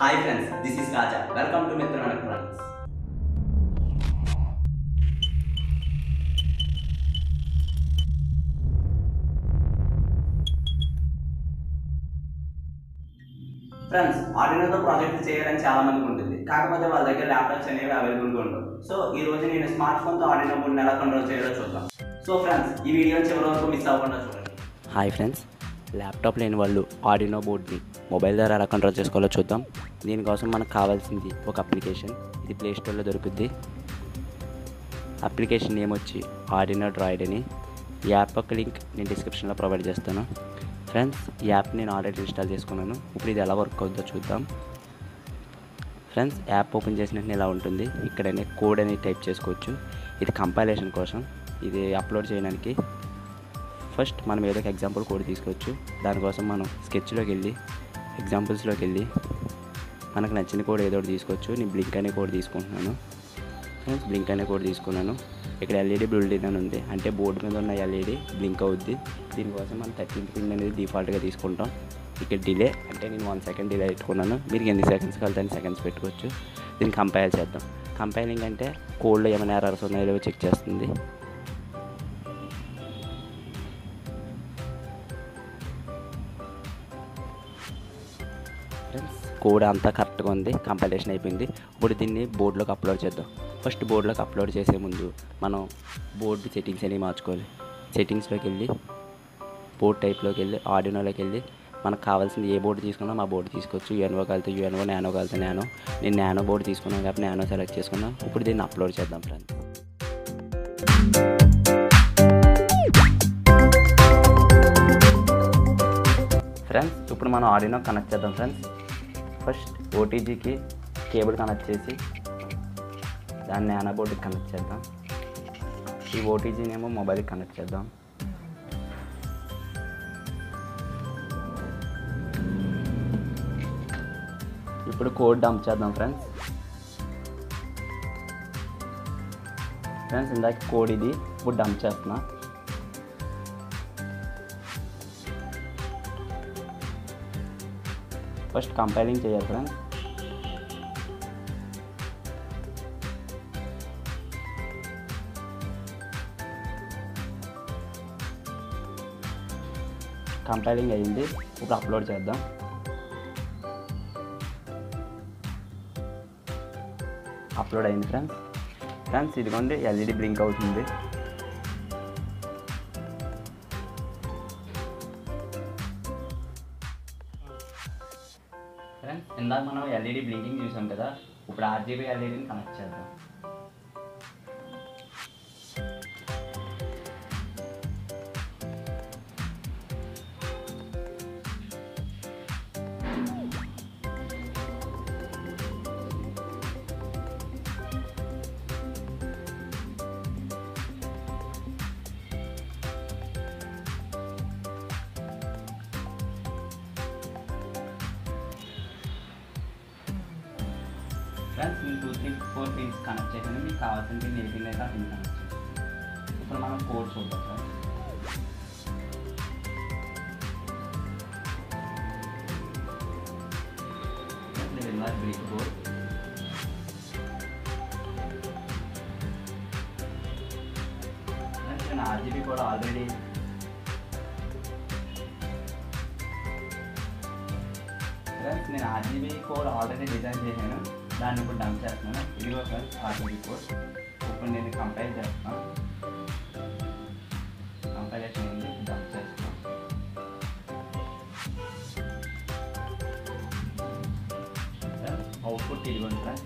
Hi friends this is Raja. Welcome to Mitra electronics friends ఆర్డినర్తో project చేయాలని చాలా మందికి ఉంటుంది. కాకపోతే వాళ్ళ దగ్గర ల్యాప్టాప్స్ అనేవి అవైలబుల్గా ఉండవు. సో ఈ రోజు నేను స్మార్ట్ ఫోన్తో ఆర్డినర్ బోర్డుని ఎలా కంట్రోల్ చేయాలో చూద్దాం. సో ఫ్రెండ్స్ ఈ వీడియో చివరి వరకు మిస్ అవ్వకుండా చూడండి. హాయ్ ఫ్రెండ్స్ ల్యాప్టాప్ లేని వాళ్ళు ఆడినో బోర్డ్ని మొబైల్ ద్వారా ఎలా కంట్రోల్ చేసుకోవాలో చూద్దాం. దీనికోసం మనకు కావాల్సింది ఒక అప్లికేషన్. ఇది ప్లే స్టోర్లో దొరుకుద్ది. అప్లికేషన్ నేమ్ వచ్చి ఆడినో డ్రాయిడ్ అని. ఈ యాప్ యొక్క లింక్ నేను డిస్క్రిప్షన్లో ప్రొవైడ్ చేస్తాను. ఫ్రెండ్స్ ఈ యాప్ నేను ఆల్రెడీ ఇన్స్టాల్ చేసుకున్నాను. ఇప్పుడు ఇది ఎలా వర్క్ అవుతుందో చూద్దాం. ఫ్రెండ్స్ యాప్ ఓపెన్ చేసిన ఇలా ఉంటుంది. ఇక్కడనే కోడ్ అని టైప్ చేసుకోవచ్చు. ఇది కంపైలేషన్ కోసం. ఇది అప్లోడ్ చేయడానికి ఫస్ట్ మనం ఏదో ఒక ఎగ్జాంపుల్ కోడ్ తీసుకోవచ్చు. దానికోసం మనం స్కెచ్లోకి వెళ్ళి ఎగ్జాంపుల్స్లోకి వెళ్ళి మనకు నచ్చిన కోడ్ ఏదో ఒకటి తీసుకోవచ్చు. నేను బ్లింక్ అనే కోడ్ తీసుకుంటున్నాను. బ్లింక్ అనే కోడ్ తీసుకున్నాను. ఇక్కడ ఎల్ఈడి బిల్డ్ అని ఉంది. అంటే బోర్డు మీద ఉన్న ఎల్ఈడి బ్లింక్ అవుద్ది. దీనికోసం మనం థర్టీన్ పిన్ అనేది డిఫాల్ట్గా తీసుకుంటాం. ఇక్కడ డిలే అంటే నేను వన్ సెకండ్ డిలే పెట్టుకున్నాను. మీరు ఎన్ని సెకండ్స్ కలితే సెకండ్స్ పెట్టుకోవచ్చు. దీన్ని కంపైల్ చేద్దాం. కంపైలింగ్ అంటే కోడ్లో ఏమైనా ఎర్రర్స్ ఉన్నాయో చెక్ చేస్తుంది. ఫ్రెండ్స్ కోడ్ అంతా కరెక్ట్గా ఉంది కంపైలేషన్ అయిపోయింది. ఇప్పుడు దీన్ని బోర్డులోకి అప్లోడ్ చేద్దాం. ఫస్ట్ బోర్డులోకి అప్లోడ్ చేసే ముందు మనం బోర్డు సెట్టింగ్స్ అనేవి మార్చుకోవాలి. సెట్టింగ్స్లోకి వెళ్ళి బోర్డ్ టైప్లోకి వెళ్ళి ఆడియోలోకి వెళ్ళి మనకు కావాల్సింది ఏ బోర్డు తీసుకున్నా ఆ బోర్డు తీసుకోవచ్చు. యూఎన్ఓ కలితే యూఎన్ఓ నానో కలితే నానో నేను నానో బోర్డు తీసుకున్నాను కాబట్టి నానో సెలెక్ట్ చేసుకున్నాను ఇప్పుడు దీన్ని అప్లోడ్ చేద్దాం ఫ్రెండ్స్ ఫ్రెండ్స్ ఇప్పుడు మనం ఆడినో కనెక్ట్ చేద్దాం ఫ్రెండ్స్ ఫస్ట్ ఓటీజీకి కేబుల్ కనెక్ట్ చేసి దాన్ని నానా కనెక్ట్ చేద్దాం. ఈ ఓటీజీనేమో మొబైల్కి కనెక్ట్ చేద్దాం. ఇప్పుడు కోడ్ డంప్ చేద్దాం ఫ్రెండ్స్. ఫ్రెండ్స్ ఇందాక కోడ్ ఇది ఇప్పుడు డంప్ చేస్తున్నా. ఫస్ట్ కంపైలింగ్ చేయాలి ఫ్రెండ్స్ కంపైలింగ్ అయ్యింది. ఇప్పుడు అప్లోడ్ చేద్దాం. అప్లోడ్ అయింది ఫ్రెండ్స్. ఫ్రెండ్స్ ఇదిగోండి ఎల్ఈడి బ్లింక్ అవుతుంది. ఇందాక మనం ఎల్ఈడి బ్లింకింగ్ చూసాం కదా ఇప్పుడు ఆర్జీబీ ఎల్ఈడిని కనెక్ట్ చేద్దాం. ఫ్రెండ్స్ మీరు two three four pins connect చేసాను మీకు కావాల్సిన పిన్ ఏ పిన్ అయితే ఆ పిన్ కనెక్ట్ చేయండి ఇప్పుడు మనం కోడ్ చూద్దాం సార్ బ్రిక్ బోర్డ్ నేను ఆర్జీబీ కూడా ఆల్రెడీ ఫ్రెండ్స్ నేను ఆర్జీబీ కోడ్ ఆల్రెడీ డిజైన్ చేశాను దాన్ని ఇప్పుడు డంప్ చేస్తున్నాను ఇదిగో ఫ్రెండ్స్ ఆర్జీబీ కోడ్ ఇప్పుడు నేను కంపైల్ చేస్తున్నాను కంపైలేషన్ అయింది డంప్ చేస్తున్నాను అవుట్పుట్ ఇదిగోండి ఫ్రెండ్స్